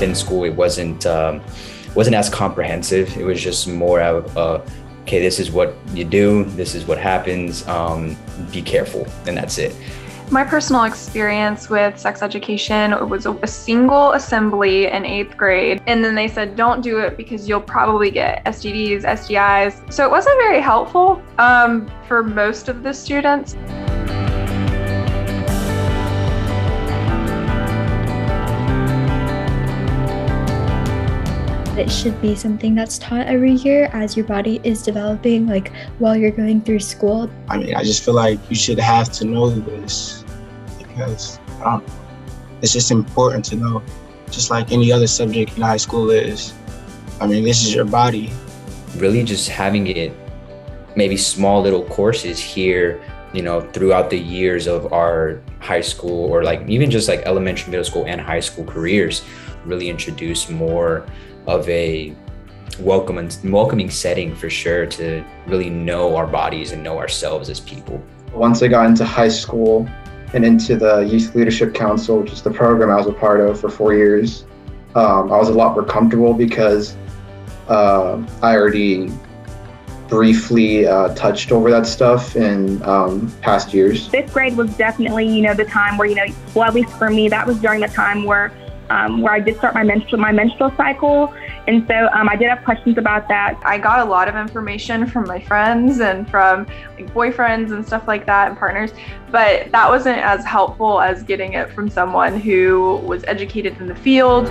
within school, it wasn't um, wasn't as comprehensive. It was just more of okay, this is what you do, this is what happens. Um, be careful, and that's it. My personal experience with sex education was a single assembly in eighth grade, and then they said, "Don't do it because you'll probably get STDs, STIs." So it wasn't very helpful um, for most of the students. It should be something that's taught every year as your body is developing, like while you're going through school. I mean, I just feel like you should have to know this because um, it's just important to know, just like any other subject in high school is. I mean, this is your body. Really, just having it, maybe small little courses here you know throughout the years of our high school or like even just like elementary middle school and high school careers really introduce more of a welcome and welcoming setting for sure to really know our bodies and know ourselves as people. Once I got into high school and into the Youth Leadership Council, which is the program I was a part of for four years, um, I was a lot more comfortable because uh, I already briefly uh, touched over that stuff in um, past years. Fifth grade was definitely, you know, the time where, you know, well, at least for me, that was during the time where um, where I did start my menstrual my menstrual cycle, and so um, I did have questions about that. I got a lot of information from my friends and from like boyfriends and stuff like that and partners, but that wasn't as helpful as getting it from someone who was educated in the field.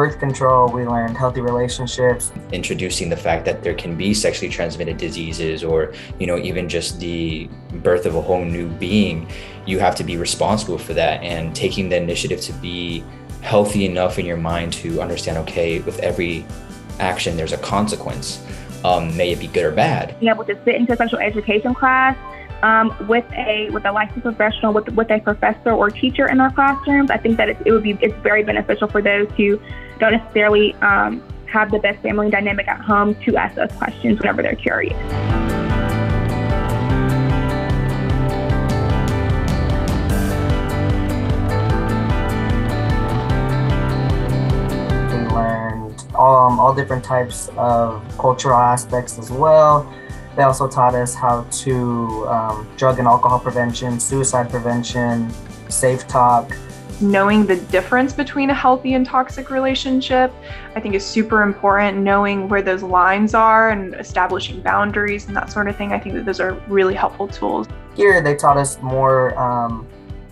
Birth control, we learned healthy relationships. Introducing the fact that there can be sexually transmitted diseases or, you know, even just the birth of a whole new being, you have to be responsible for that and taking the initiative to be healthy enough in your mind to understand, okay, with every action, there's a consequence. Um, may it be good or bad. Being able to sit into a special education class um, with a with a licensed professional, with with a professor or teacher in our classrooms. I think that it, it would be it's very beneficial for those who don't necessarily um, have the best family dynamic at home to ask those questions whenever they're curious. We um, all different types of cultural aspects as well they also taught us how to um, drug and alcohol prevention, suicide prevention, safe talk. Knowing the difference between a healthy and toxic relationship, I think is super important. Knowing where those lines are and establishing boundaries and that sort of thing, I think that those are really helpful tools. Here, they taught us more um,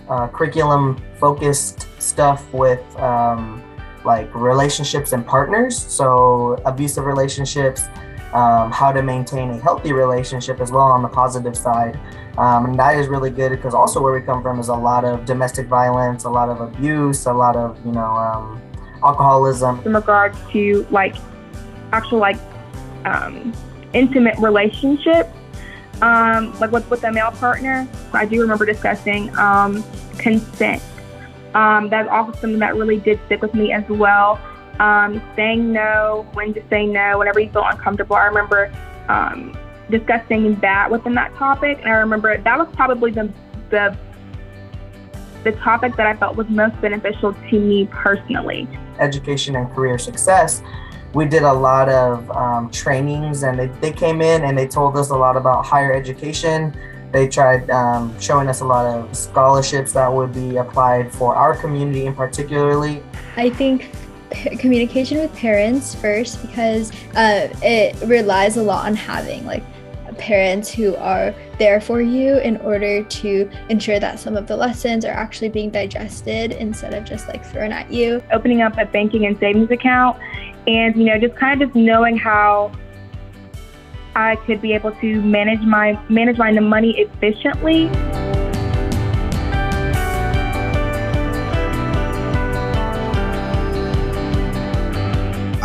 uh, curriculum focused stuff with um, like relationships and partners. So, abusive relationships, um, how to maintain a healthy relationship as well on the positive side. Um, and that is really good because also where we come from is a lot of domestic violence, a lot of abuse, a lot of, you know, um, alcoholism. In regards to like actual like um, intimate relationships, um, like with, with a male partner, I do remember discussing um, consent. that's also something that really did stick with me as well um, saying no, when to say no, whenever you feel uncomfortable. I remember um, discussing that within that topic, and I remember that was probably the the the topic that I felt was most beneficial to me personally. Education and career success. We did a lot of um, trainings, and they, they came in and they told us a lot about higher education. They tried um, showing us a lot of scholarships that would be applied for our community in particularly. I think communication with parents first because uh, it relies a lot on having like parents who are there for you in order to ensure that some of the lessons are actually being digested instead of just like thrown at you. Opening up a banking and savings account and you know just kind of just knowing how I could be able to manage my manage my money efficiently.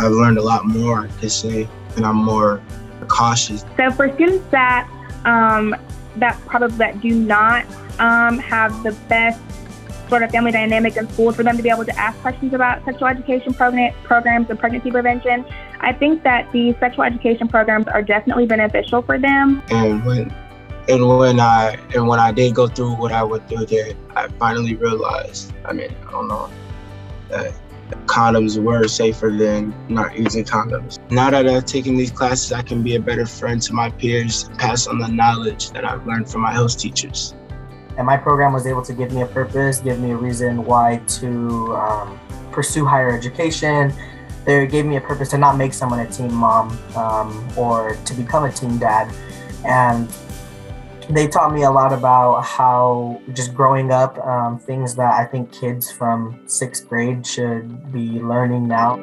I've learned a lot more, I could say, and I'm more cautious. So for students that um, that probably that do not um, have the best sort of family dynamic in school for them to be able to ask questions about sexual education program, programs and pregnancy prevention. I think that the sexual education programs are definitely beneficial for them. And when and when I and when I did go through what I went through there, I finally realized. I mean, I don't know that condoms were safer than not using condoms. Now that I've taken these classes, I can be a better friend to my peers, and pass on the knowledge that I've learned from my health teachers. And my program was able to give me a purpose, give me a reason why to um, pursue higher education. They gave me a purpose to not make someone a teen mom um, or to become a teen dad. And they taught me a lot about how just growing up, um, things that I think kids from sixth grade should be learning now.